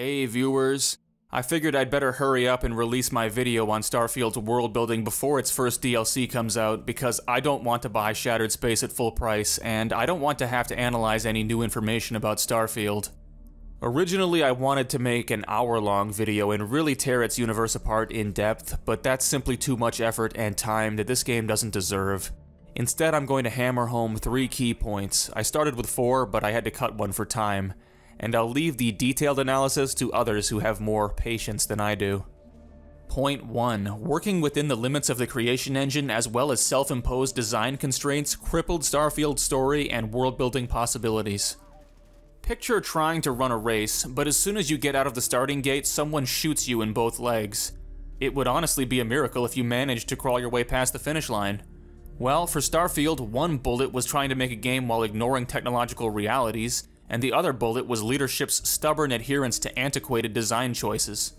Hey viewers, I figured I'd better hurry up and release my video on Starfield's world building before its first DLC comes out because I don't want to buy Shattered Space at full price and I don't want to have to analyze any new information about Starfield. Originally, I wanted to make an hour long video and really tear its universe apart in depth, but that's simply too much effort and time that this game doesn't deserve. Instead, I'm going to hammer home three key points. I started with four, but I had to cut one for time and I'll leave the detailed analysis to others who have more patience than I do. Point 1. Working within the limits of the creation engine as well as self-imposed design constraints crippled Starfield's story and world-building possibilities. Picture trying to run a race, but as soon as you get out of the starting gate, someone shoots you in both legs. It would honestly be a miracle if you managed to crawl your way past the finish line. Well, for Starfield, one bullet was trying to make a game while ignoring technological realities, and the other bullet was leadership's stubborn adherence to antiquated design choices.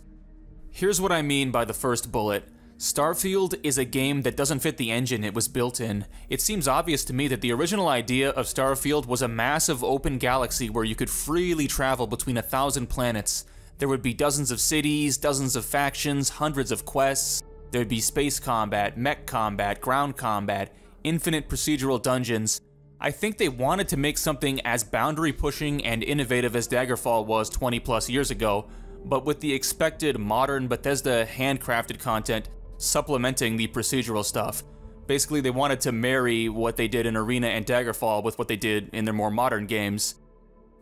Here's what I mean by the first bullet. Starfield is a game that doesn't fit the engine it was built in. It seems obvious to me that the original idea of Starfield was a massive open galaxy where you could freely travel between a thousand planets. There would be dozens of cities, dozens of factions, hundreds of quests. There'd be space combat, mech combat, ground combat, infinite procedural dungeons, I think they wanted to make something as boundary pushing and innovative as Daggerfall was 20 plus years ago, but with the expected modern Bethesda handcrafted content supplementing the procedural stuff. Basically, they wanted to marry what they did in Arena and Daggerfall with what they did in their more modern games.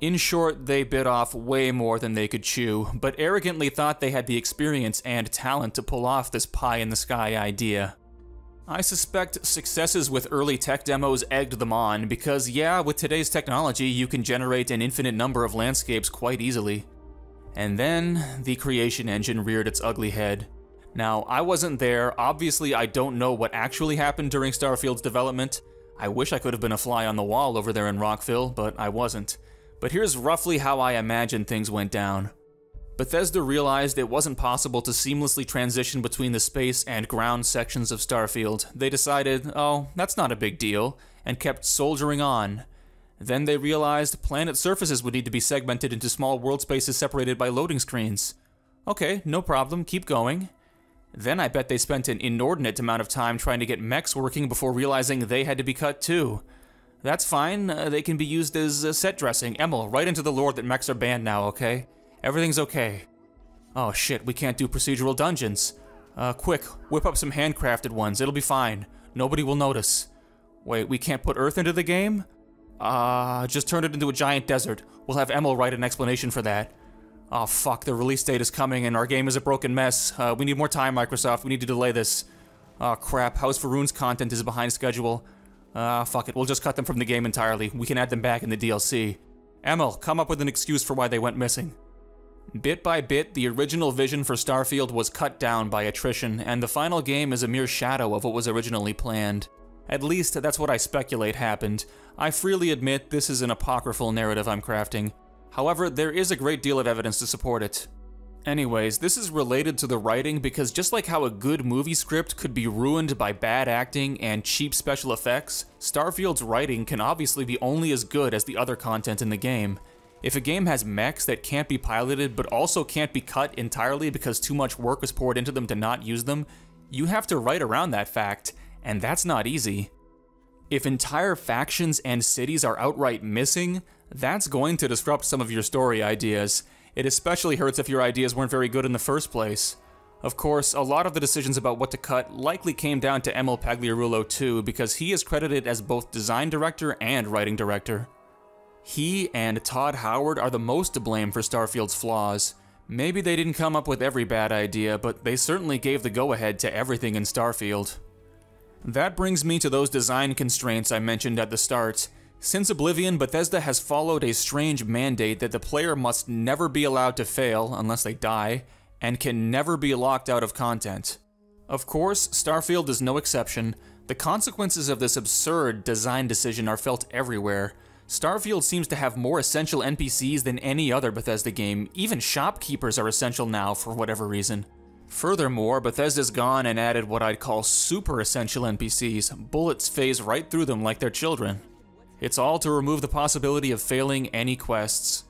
In short, they bit off way more than they could chew, but arrogantly thought they had the experience and talent to pull off this pie in the sky idea. I suspect successes with early tech demos egged them on, because yeah, with today's technology, you can generate an infinite number of landscapes quite easily. And then, the creation engine reared its ugly head. Now, I wasn't there, obviously I don't know what actually happened during Starfield's development. I wish I could have been a fly on the wall over there in Rockville, but I wasn't. But here's roughly how I imagine things went down. Bethesda realized it wasn't possible to seamlessly transition between the space and ground sections of Starfield. They decided, oh, that's not a big deal, and kept soldiering on. Then they realized planet surfaces would need to be segmented into small world spaces separated by loading screens. Okay, no problem, keep going. Then I bet they spent an inordinate amount of time trying to get mechs working before realizing they had to be cut too. That's fine, uh, they can be used as uh, set dressing. Emil, write into the lore that mechs are banned now, okay? Everything's okay. Oh shit, we can't do procedural dungeons. Uh, quick, whip up some handcrafted ones, it'll be fine. Nobody will notice. Wait, we can't put Earth into the game? Uh, just turn it into a giant desert. We'll have Emil write an explanation for that. Oh fuck, the release date is coming and our game is a broken mess. Uh, we need more time, Microsoft. We need to delay this. Oh crap, House Va'ruun's content is behind schedule. Ah, uh, fuck it, we'll just cut them from the game entirely. We can add them back in the DLC. Emil, come up with an excuse for why they went missing. Bit by bit, the original vision for Starfield was cut down by attrition, and the final game is a mere shadow of what was originally planned. At least, that's what I speculate happened. I freely admit this is an apocryphal narrative I'm crafting. However, there is a great deal of evidence to support it. Anyways, this is related to the writing because just like how a good movie script could be ruined by bad acting and cheap special effects, Starfield's writing can obviously be only as good as the other content in the game. If a game has mechs that can't be piloted but also can't be cut entirely because too much work was poured into them to not use them, you have to write around that fact, and that's not easy. If entire factions and cities are outright missing, that's going to disrupt some of your story ideas. It especially hurts if your ideas weren't very good in the first place. Of course, a lot of the decisions about what to cut likely came down to Emil Pagliarulo too, because he is credited as both design director and writing director. He and Todd Howard are the most to blame for Starfield's flaws. Maybe they didn't come up with every bad idea, but they certainly gave the go-ahead to everything in Starfield. That brings me to those design constraints I mentioned at the start. Since Oblivion, Bethesda has followed a strange mandate that the player must never be allowed to fail unless they die, and can never be locked out of content. Of course, Starfield is no exception. The consequences of this absurd design decision are felt everywhere, Starfield seems to have more essential NPCs than any other Bethesda game. Even shopkeepers are essential now for whatever reason. Furthermore, Bethesda's gone and added what I'd call super essential NPCs. Bullets phase right through them like they're children. It's all to remove the possibility of failing any quests.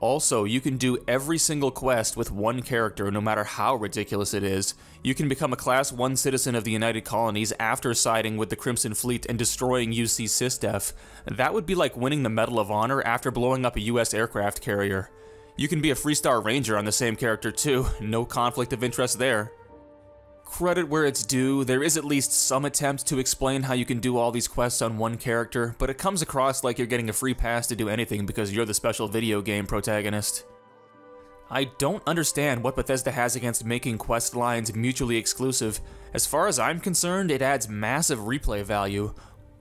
Also, you can do every single quest with one character, no matter how ridiculous it is. You can become a Class 1 citizen of the United Colonies after siding with the Crimson Fleet and destroying UC SysDef. That would be like winning the Medal of Honor after blowing up a US aircraft carrier. You can be a Freestar Ranger on the same character too, no conflict of interest there. Credit where it's due, there is at least some attempt to explain how you can do all these quests on one character, but it comes across like you're getting a free pass to do anything because you're the special video game protagonist. I don't understand what Bethesda has against making quest lines mutually exclusive. As far as I'm concerned, it adds massive replay value.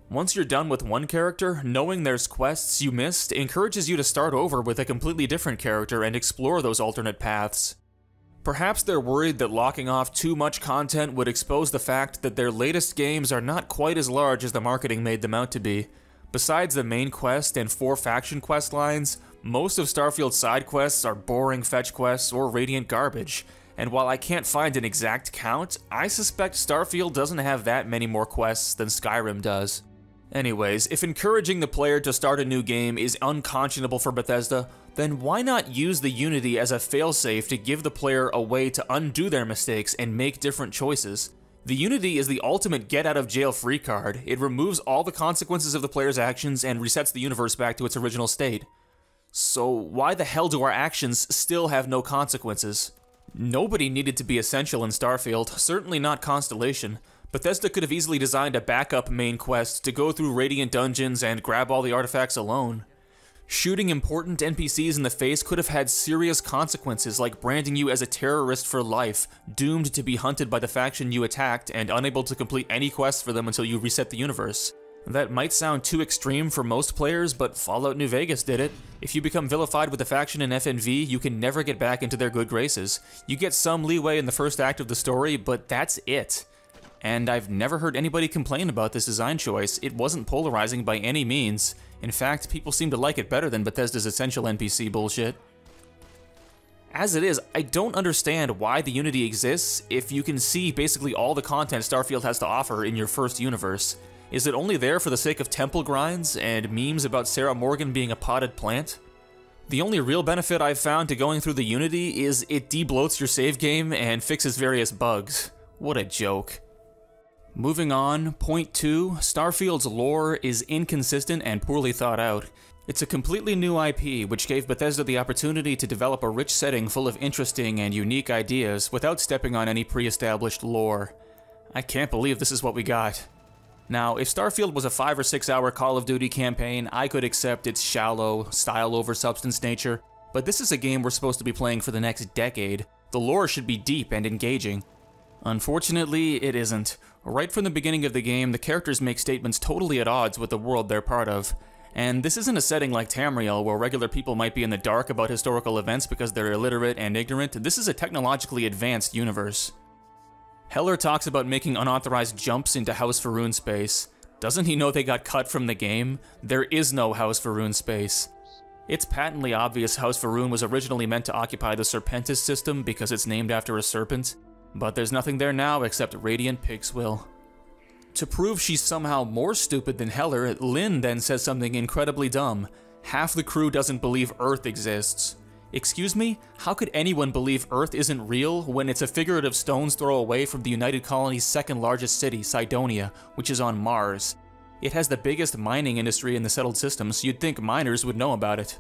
Once you're done with one character, knowing there's quests you missed encourages you to start over with a completely different character and explore those alternate paths. Perhaps they're worried that locking off too much content would expose the fact that their latest games are not quite as large as the marketing made them out to be. Besides the main quest and four faction quest lines, most of Starfield's side quests are boring fetch quests or Radiant garbage, and while I can't find an exact count, I suspect Starfield doesn't have that many more quests than Skyrim does. Anyways, if encouraging the player to start a new game is unconscionable for Bethesda, then why not use the Unity as a failsafe to give the player a way to undo their mistakes and make different choices? The Unity is the ultimate get out of jail free card. It removes all the consequences of the player's actions and resets the universe back to its original state. So why the hell do our actions still have no consequences? Nobody needed to be essential in Starfield, certainly not Constellation. Bethesda could have easily designed a backup main quest to go through Radiant dungeons and grab all the artifacts alone. Shooting important NPCs in the face could have had serious consequences like branding you as a terrorist for life, doomed to be hunted by the faction you attacked and unable to complete any quests for them until you reset the universe. That might sound too extreme for most players, but Fallout New Vegas did it. If you become vilified with a faction in FNV, you can never get back into their good graces. You get some leeway in the first act of the story, but that's it and I've never heard anybody complain about this design choice. It wasn't polarizing by any means. In fact, people seem to like it better than Bethesda's essential NPC bullshit. As it is, I don't understand why the Unity exists if you can see basically all the content Starfield has to offer in your first universe. Is it only there for the sake of temple grinds and memes about Sarah Morgan being a potted plant? The only real benefit I've found to going through the Unity is it debloats your save game and fixes various bugs. What a joke. Moving on, point 2, Starfield's lore is inconsistent and poorly thought out. It's a completely new IP, which gave Bethesda the opportunity to develop a rich setting full of interesting and unique ideas without stepping on any pre-established lore. I can't believe this is what we got. Now, if Starfield was a 5 or 6 hour Call of Duty campaign, I could accept its shallow, style over substance nature, but this is a game we're supposed to be playing for the next decade. The lore should be deep and engaging. Unfortunately, it isn't. Right from the beginning of the game, the characters make statements totally at odds with the world they're part of. And this isn't a setting like Tamriel, where regular people might be in the dark about historical events because they're illiterate and ignorant. This is a technologically advanced universe. Heller talks about making unauthorized jumps into House Va'ruun space. Doesn't he know they got cut from the game? There is no House Va'ruun space. It's patently obvious House Va'ruun was originally meant to occupy the Serpentis system because it's named after a serpent, but there's nothing there now except Radiant pig's will. To prove she's somehow more stupid than Heller, Lin then says something incredibly dumb. Half the crew doesn't believe Earth exists. Excuse me? How could anyone believe Earth isn't real when it's a figurative stone's throw away from the United Colony's second largest city, Cydonia, which is on Mars? It has the biggest mining industry in the settled system, so you'd think miners would know about it.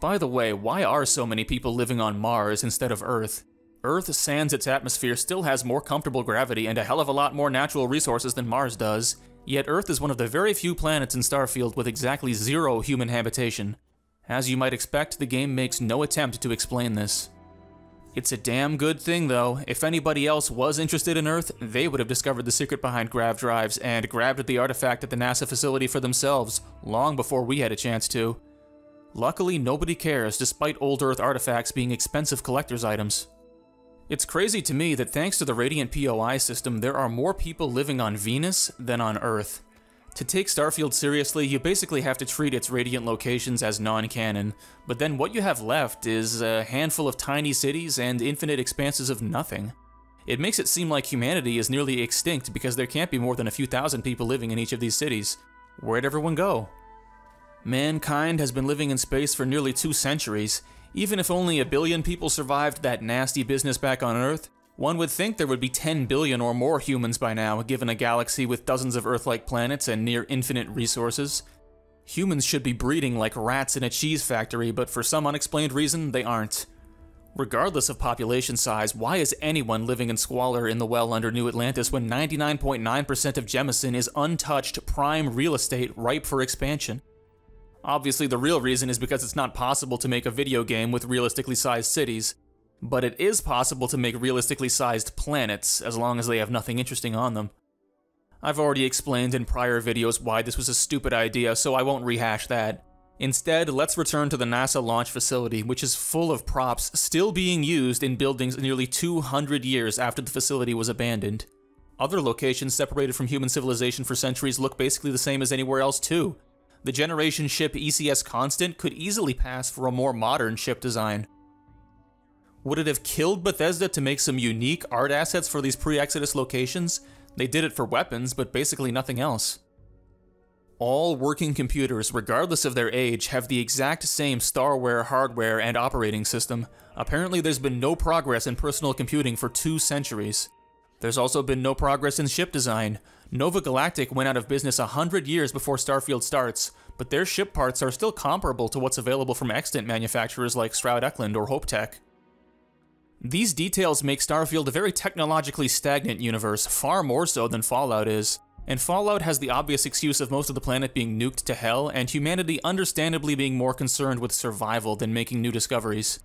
By the way, why are so many people living on Mars instead of Earth? Earth, sans its atmosphere, still has more comfortable gravity and a hell of a lot more natural resources than Mars does, yet Earth is one of the very few planets in Starfield with exactly zero human habitation. As you might expect, the game makes no attempt to explain this. It's a damn good thing, though. If anybody else was interested in Earth, they would have discovered the secret behind grav drives and grabbed the artifact at the NASA facility for themselves, long before we had a chance to. Luckily, nobody cares, despite old Earth artifacts being expensive collector's items. It's crazy to me that thanks to the Radiant POI system, there are more people living on Venus than on Earth. To take Starfield seriously, you basically have to treat its Radiant locations as non-canon, but then what you have left is a handful of tiny cities and infinite expanses of nothing. It makes it seem like humanity is nearly extinct because there can't be more than a few thousand people living in each of these cities. Where'd everyone go? Mankind has been living in space for nearly two centuries. Even if only a billion people survived that nasty business back on Earth, one would think there would be 10 billion or more humans by now, given a galaxy with dozens of Earth like planets and near infinite resources. Humans should be breeding like rats in a cheese factory, but for some unexplained reason, they aren't. Regardless of population size, why is anyone living in squalor in the well under New Atlantis when 99.9% of Jemison is untouched prime real estate ripe for expansion? Obviously, the real reason is because it's not possible to make a video game with realistically sized cities, but it is possible to make realistically sized planets as long as they have nothing interesting on them. I've already explained in prior videos why this was a stupid idea, so I won't rehash that. Instead, let's return to the NASA launch facility, which is full of props still being used in buildings nearly 200 years after the facility was abandoned. Other locations separated from human civilization for centuries look basically the same as anywhere else, too. The generation ship ECS Constant could easily pass for a more modern ship design. Would it have killed Bethesda to make some unique art assets for these pre Exodus locations? They did it for weapons, but basically nothing else. All working computers, regardless of their age, have the exact same Starware hardware and operating system. Apparently, there's been no progress in personal computing for two centuries. There's also been no progress in ship design. Nova Galactic went out of business a hundred years before Starfield starts, but their ship parts are still comparable to what's available from extant manufacturers like Stroud Eklund or HopeTech. These details make Starfield a very technologically stagnant universe, far more so than Fallout is. And Fallout has the obvious excuse of most of the planet being nuked to hell, and humanity understandably being more concerned with survival than making new discoveries.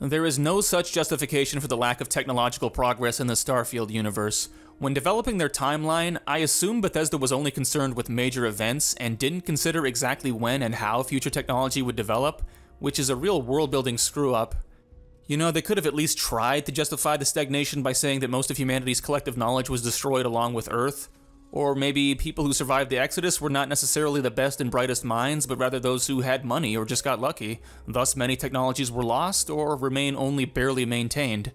There is no such justification for the lack of technological progress in the Starfield universe. When developing their timeline, I assume Bethesda was only concerned with major events and didn't consider exactly when and how future technology would develop, which is a real world building screw up. You know, they could have at least tried to justify the stagnation by saying that most of humanity's collective knowledge was destroyed along with Earth, or maybe people who survived the Exodus were not necessarily the best and brightest minds, but rather those who had money or just got lucky. Thus, many technologies were lost or remain only barely maintained.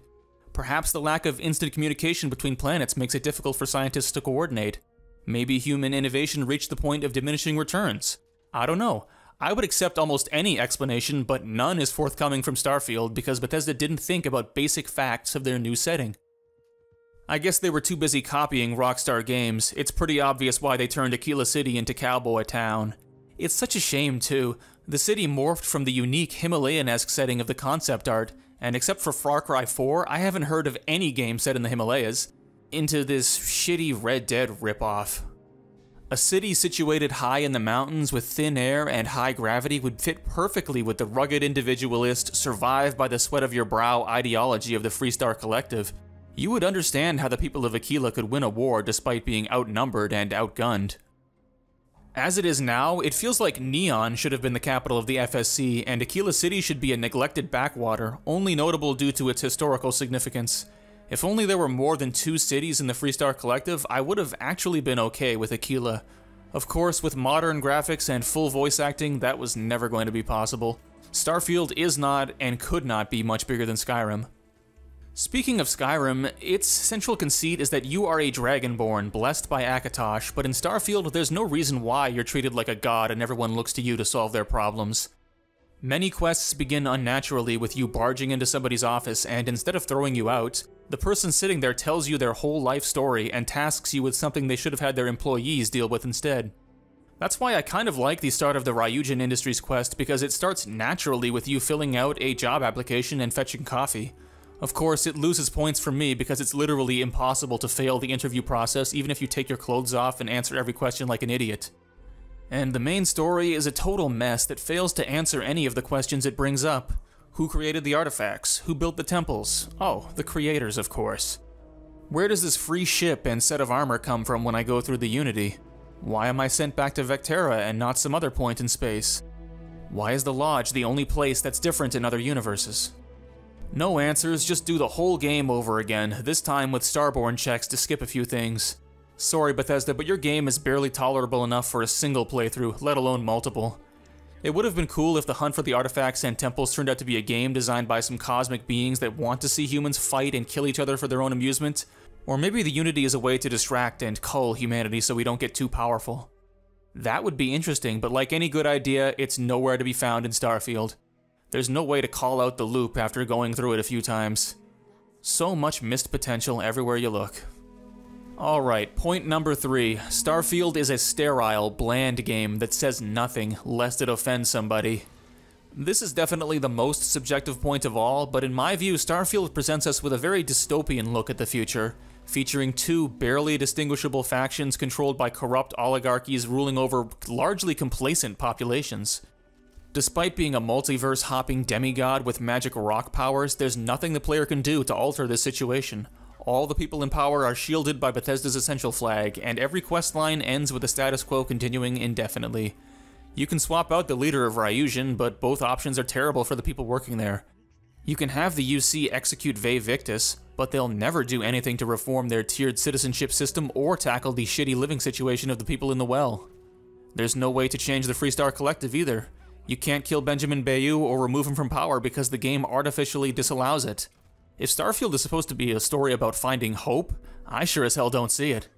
Perhaps the lack of instant communication between planets makes it difficult for scientists to coordinate. Maybe human innovation reached the point of diminishing returns. I don't know. I would accept almost any explanation, but none is forthcoming from Starfield because Bethesda didn't think about basic facts of their new setting. I guess they were too busy copying Rockstar Games. It's pretty obvious why they turned Akila City into Cowboy Town. It's such a shame, too. The city morphed from the unique Himalayan-esque setting of the concept art, and except for Far Cry 4, I haven't heard of any game set in the Himalayas, into this shitty Red Dead ripoff. A city situated high in the mountains with thin air and high gravity would fit perfectly with the rugged individualist, survive by the sweat of your brow ideology of the Freestar Collective, you would understand how the people of Akila could win a war despite being outnumbered and outgunned. As it is now, it feels like Neon should have been the capital of the FSC, and Akila City should be a neglected backwater, only notable due to its historical significance. If only there were more than two cities in the Freestar Collective, I would have actually been okay with Akila. Of course, with modern graphics and full voice acting, that was never going to be possible. Starfield is not, and could not be, much bigger than Skyrim. Speaking of Skyrim, its central conceit is that you are a Dragonborn, blessed by Akatosh, but in Starfield there's no reason why you're treated like a god and everyone looks to you to solve their problems. Many quests begin unnaturally with you barging into somebody's office and instead of throwing you out, the person sitting there tells you their whole life story and tasks you with something they should have had their employees deal with instead. That's why I kind of like the start of the Ryujin Industries quest because it starts naturally with you filling out a job application and fetching coffee. Of course, it loses points for me because it's literally impossible to fail the interview process even if you take your clothes off and answer every question like an idiot. And the main story is a total mess that fails to answer any of the questions it brings up. Who created the artifacts? Who built the temples? Oh, the creators, of course. Where does this free ship and set of armor come from when I go through the Unity? Why am I sent back to Vectera and not some other point in space? Why is the Lodge the only place that's different in other universes? No answers, just do the whole game over again, this time with Starborn checks to skip a few things. Sorry Bethesda, but your game is barely tolerable enough for a single playthrough, let alone multiple. It would have been cool if the hunt for the artifacts and temples turned out to be a game designed by some cosmic beings that want to see humans fight and kill each other for their own amusement. Or maybe the Unity is a way to distract and cull humanity so we don't get too powerful. That would be interesting, but like any good idea, it's nowhere to be found in Starfield. There's no way to call out the loop after going through it a few times. So much missed potential everywhere you look. Alright, point number three. Starfield is a sterile, bland game that says nothing, lest it offend somebody. This is definitely the most subjective point of all, but in my view, Starfield presents us with a very dystopian look at the future, featuring two barely distinguishable factions controlled by corrupt oligarchies ruling over largely complacent populations. Despite being a multiverse hopping demigod with magic rock powers, there's nothing the player can do to alter this situation. All the people in power are shielded by Bethesda's essential flag, and every quest line ends with the status quo continuing indefinitely. You can swap out the leader of Ryujin, but both options are terrible for the people working there. You can have the UC execute Vae Victus, but they'll never do anything to reform their tiered citizenship system or tackle the shitty living situation of the people in the well. There's no way to change the Freestar Collective either. You can't kill Benjamin Bayu or remove him from power because the game artificially disallows it. If Starfield is supposed to be a story about finding hope, I sure as hell don't see it.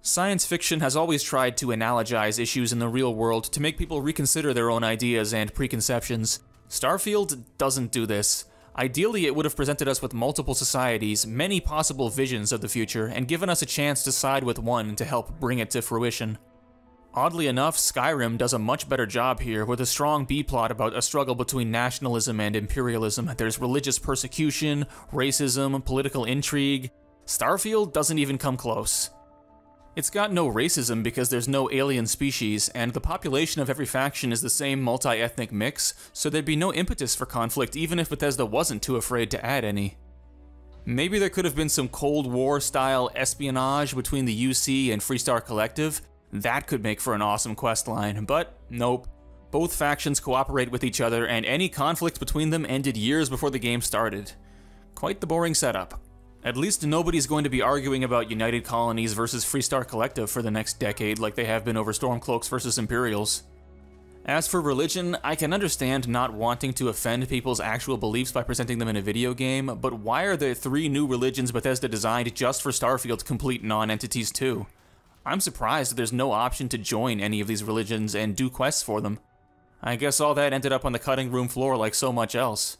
Science fiction has always tried to analogize issues in the real world to make people reconsider their own ideas and preconceptions. Starfield doesn't do this. Ideally, it would have presented us with multiple societies, many possible visions of the future, and given us a chance to side with one to help bring it to fruition. Oddly enough, Skyrim does a much better job here with a strong B-plot about a struggle between nationalism and imperialism. There's religious persecution, racism, political intrigue. Starfield doesn't even come close. It's got no racism because there's no alien species, and the population of every faction is the same multi-ethnic mix, so there'd be no impetus for conflict even if Bethesda wasn't too afraid to add any. Maybe there could have been some Cold War style espionage between the UC and Freestar Collective, that could make for an awesome questline, but nope. Both factions cooperate with each other, and any conflict between them ended years before the game started. Quite the boring setup. At least nobody's going to be arguing about United Colonies versus Freestar Collective for the next decade like they have been over Stormcloaks versus Imperials. As for religion, I can understand not wanting to offend people's actual beliefs by presenting them in a video game, but why are there three new religions Bethesda designed just for Starfield's complete non-entities too? I'm surprised that there's no option to join any of these religions and do quests for them. I guess all that ended up on the cutting room floor like so much else.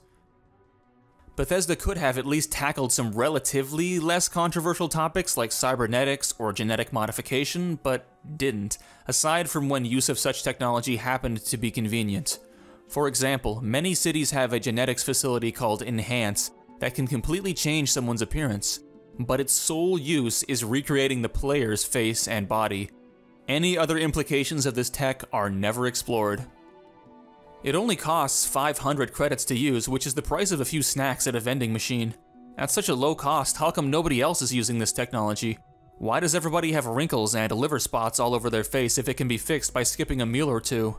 Bethesda could have at least tackled some relatively less controversial topics like cybernetics or genetic modification, but didn't, aside from when use of such technology happened to be convenient. For example, many cities have a genetics facility called Enhance that can completely change someone's appearance, but its sole use is recreating the player's face and body. Any other implications of this tech are never explored. It only costs 500 credits to use, which is the price of a few snacks at a vending machine. At such a low cost, how come nobody else is using this technology? Why does everybody have wrinkles and liver spots all over their face if it can be fixed by skipping a meal or two?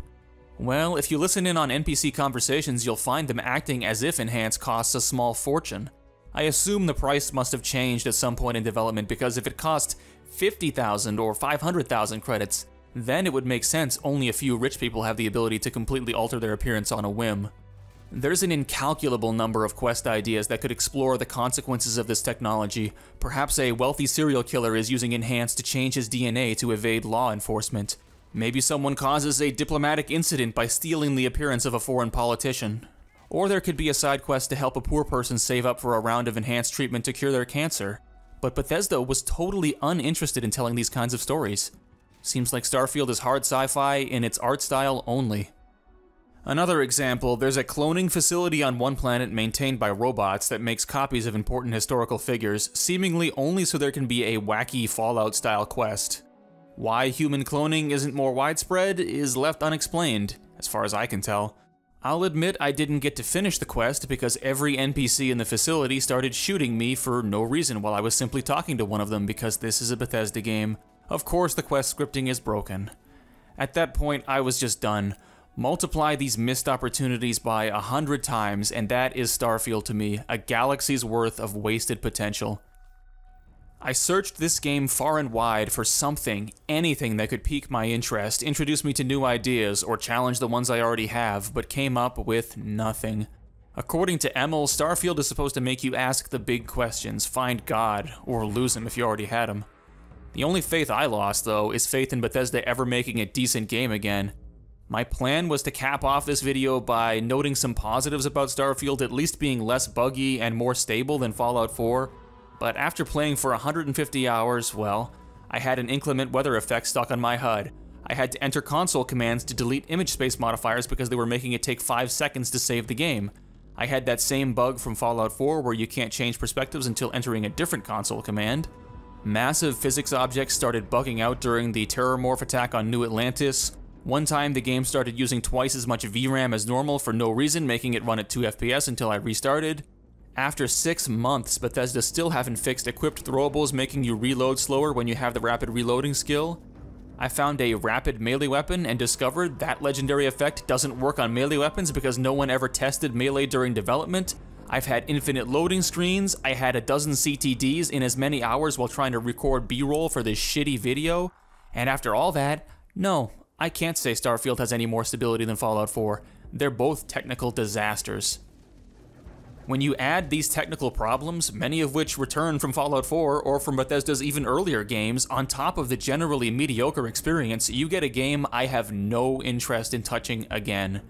Well, if you listen in on NPC conversations, you'll find them acting as if Enhance costs a small fortune. I assume the price must have changed at some point in development because if it cost 50,000 or 500,000 credits, then it would make sense only a few rich people have the ability to completely alter their appearance on a whim. There's an incalculable number of quest ideas that could explore the consequences of this technology. Perhaps a wealthy serial killer is using Enhance to change his DNA to evade law enforcement. Maybe someone causes a diplomatic incident by stealing the appearance of a foreign politician. Or there could be a side quest to help a poor person save up for a round of enhanced treatment to cure their cancer. But Bethesda was totally uninterested in telling these kinds of stories. Seems like Starfield is hard sci-fi in its art style only. Another example, there's a cloning facility on one planet maintained by robots that makes copies of important historical figures, seemingly only so there can be a wacky Fallout-style quest. Why human cloning isn't more widespread is left unexplained, as far as I can tell. I'll admit I didn't get to finish the quest because every NPC in the facility started shooting me for no reason while I was simply talking to one of them because this is a Bethesda game. Of course the quest scripting is broken. At that point, I was just done. Multiply these missed opportunities by a hundred times, and that is Starfield to me, a galaxy's worth of wasted potential. I searched this game far and wide for something, anything that could pique my interest, introduce me to new ideas, or challenge the ones I already have, but came up with nothing. According to Emil, Starfield is supposed to make you ask the big questions, find God, or lose him if you already had him. The only faith I lost, though, is faith in Bethesda ever making a decent game again. My plan was to cap off this video by noting some positives about Starfield at least being less buggy and more stable than Fallout 4, but after playing for 150 hours, well, I had an inclement weather effect stuck on my HUD. I had to enter console commands to delete image space modifiers because they were making it take 5 seconds to save the game. I had that same bug from Fallout 4 where you can't change perspectives until entering a different console command. Massive physics objects started bugging out during the Terrormorph attack on New Atlantis. One time the game started using twice as much VRAM as normal for no reason, making it run at 2 FPS until I restarted. After 6 months, Bethesda still haven't fixed equipped throwables making you reload slower when you have the rapid reloading skill. I found a rapid melee weapon and discovered that legendary effect doesn't work on melee weapons because no one ever tested melee during development, I've had infinite loading screens, I had a dozen CTDs in as many hours while trying to record B-roll for this shitty video, and after all that, no, I can't say Starfield has any more stability than Fallout 4. They're both technical disasters. When you add these technical problems, many of which return from Fallout 4 or from Bethesda's even earlier games, on top of the generally mediocre experience, you get a game I have no interest in touching again.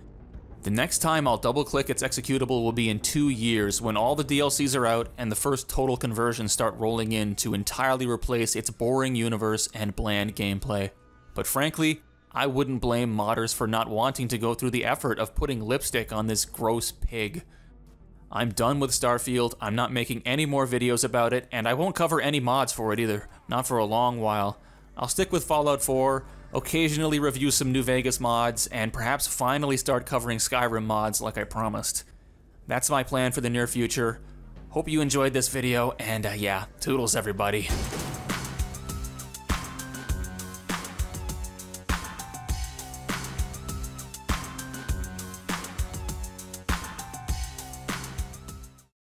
The next time I'll double click its executable will be in two years when all the DLCs are out and the first total conversions start rolling in to entirely replace its boring universe and bland gameplay. But frankly, I wouldn't blame modders for not wanting to go through the effort of putting lipstick on this gross pig. I'm done with Starfield, I'm not making any more videos about it, and I won't cover any mods for it either, not for a long while. I'll stick with Fallout 4, occasionally review some New Vegas mods, and perhaps finally start covering Skyrim mods like I promised. That's my plan for the near future. Hope you enjoyed this video, and uh, yeah, toodles everybody.